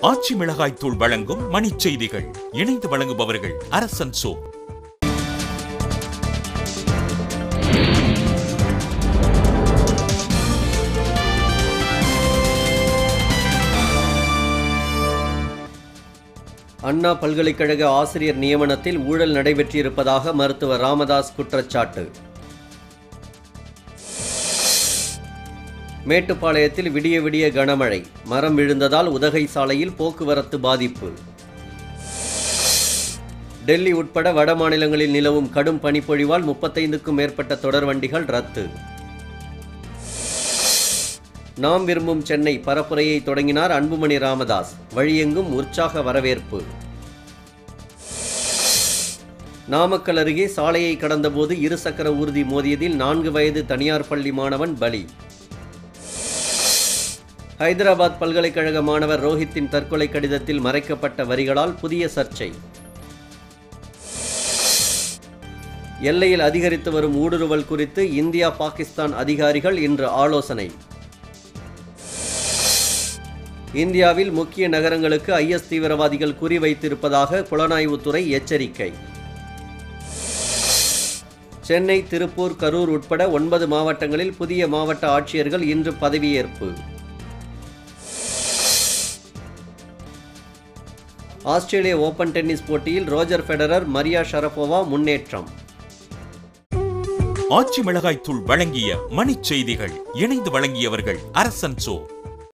ஆச்சி மிளகாய் தூள் வழங்கும் மணி செய்திகள் இணைந்து வழங்குபவர்கள் அரசன் சோ. அண்ணா பல்கலைக்கழக ஆசிரியர் நியமனத்தில் ஊழல் நடைபெற்றிருப்பதாக மருத்துவர் ராமதாஸ் குற்றச்சாட்டு. மேட்டுப்பாளையத்தில் விடிய விடிய கனமழை. மரம் விழுந்ததால் உதகை சாலையில் போக்குவரத்து பாதிப்பு. டெல்லி உட்பட வட மாநிலங்களில் நிலவும் கடும் பனிப்பொழிவால் முப்பத்தைந்துக்கும் மேற்பட்ட தொடர் வண்டிகள் ரத்து. நாம் விரும்பும் சென்னை பரப்புரையை தொடங்கினார் அன்புமணி ராமதாஸ். வழியெங்கும் உற்சாக வரவேற்பு. நாமக்கல் அருகே சாலையை கடந்தபோது இருசக்கர ஊர்தி மோதியதில் நான்கு வயது தனியார் பள்ளி மாணவன் பலி. ஹைதராபாத் பல்கலைக்கழக மாணவர் ரோஹித்தின் தற்கொலை கடிதத்தில் மறைக்கப்பட்ட வரிகளால் புதிய சர்ச்சை. எல்லையில் அதிகரித்து வரும் ஊடுருவல் குறித்து இந்தியா பாகிஸ்தான் அதிகாரிகள் இன்று ஆலோசனை. இந்தியாவில் முக்கிய நகரங்களுக்கு ஐஎஸ் தீவிரவாதிகள் குறிவைத்திருப்பதாக புலனாய்வுத்துறை எச்சரிக்கை. சென்னை திருப்பூர் கரூர் உட்பட ஒன்பது மாவட்டங்களில் புதிய மாவட்ட ஆட்சியர்கள் இன்று பதவியேற்பு. ஆஸ்திரேலிய ஓபன் டென்னிஸ் போட்டியில் ரோஜர் ஃபெடரர் மரியா ஷரபோவா முன்னேற்றம். ஆச்சி மிளகாய் தூள் வழங்கிய மணிச் செய்திகள் இணைந்து வழங்கியவர்கள் அரசன் சோ.